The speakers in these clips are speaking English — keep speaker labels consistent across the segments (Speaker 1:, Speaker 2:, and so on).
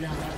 Speaker 1: First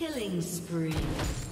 Speaker 1: Killing spree.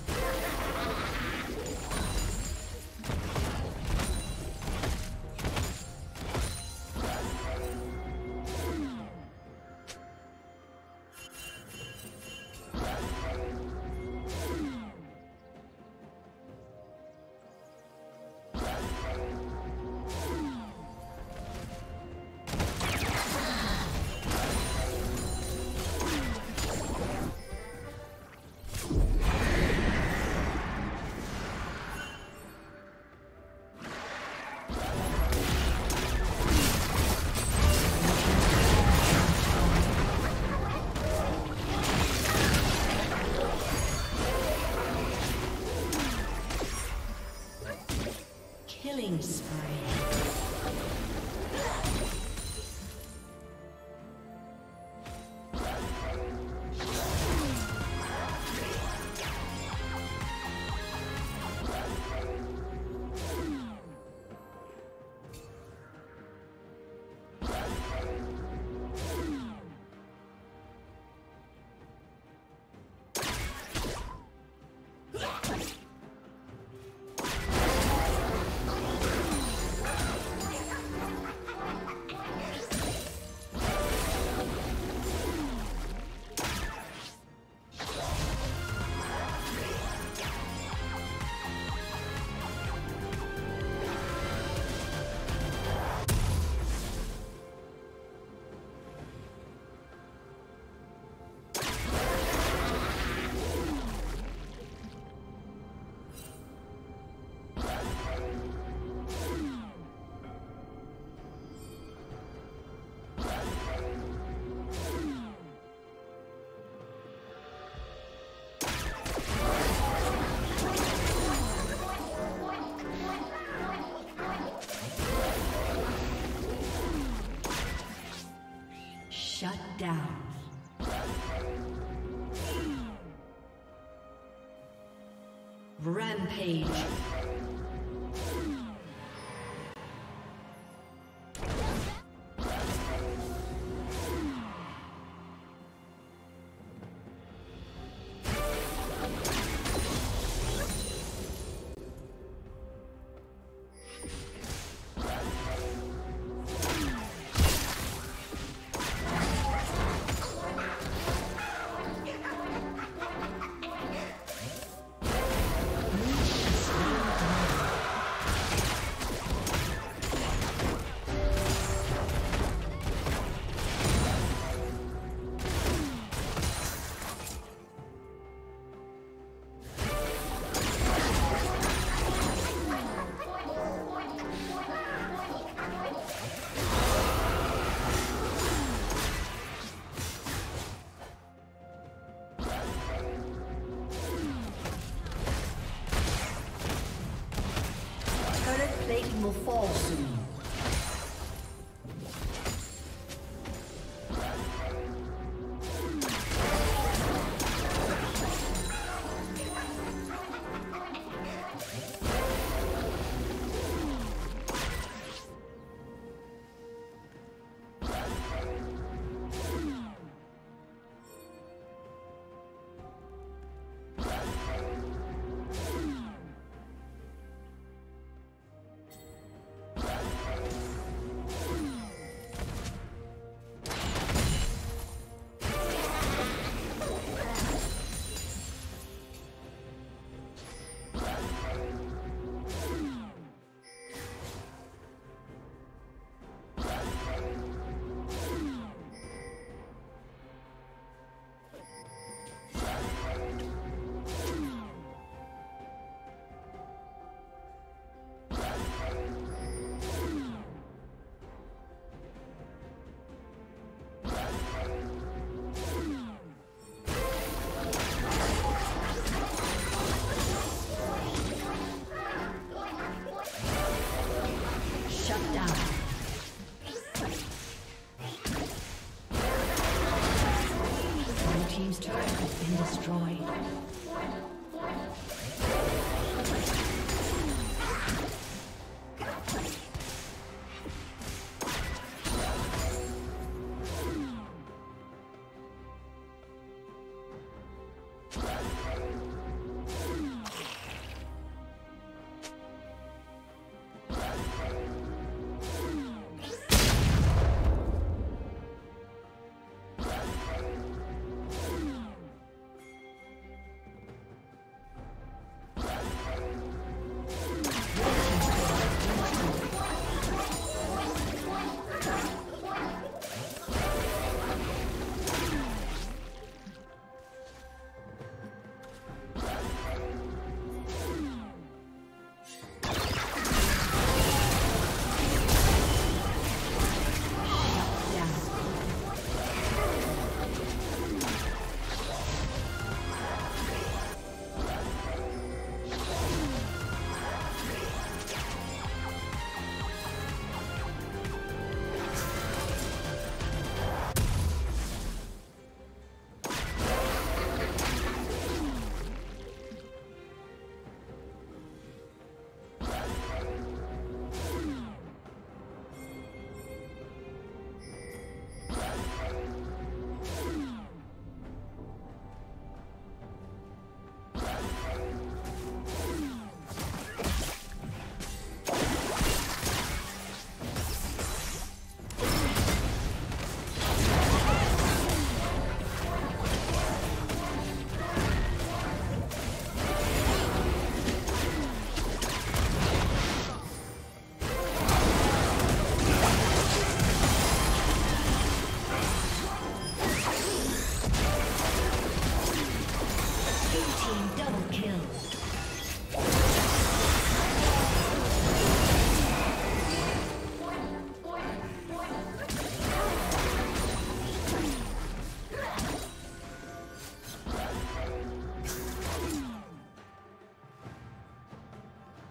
Speaker 1: Rampage.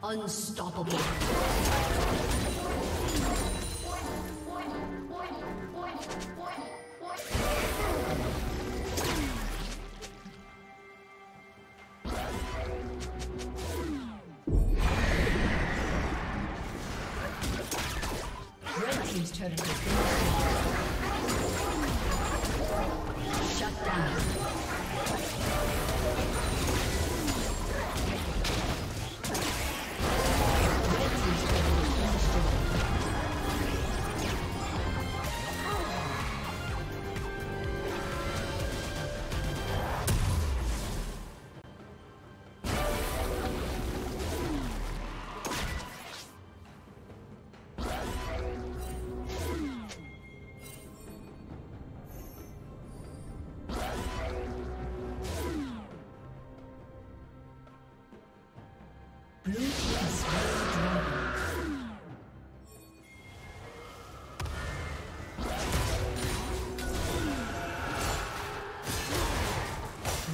Speaker 1: Unstoppable. Red Team's turret has been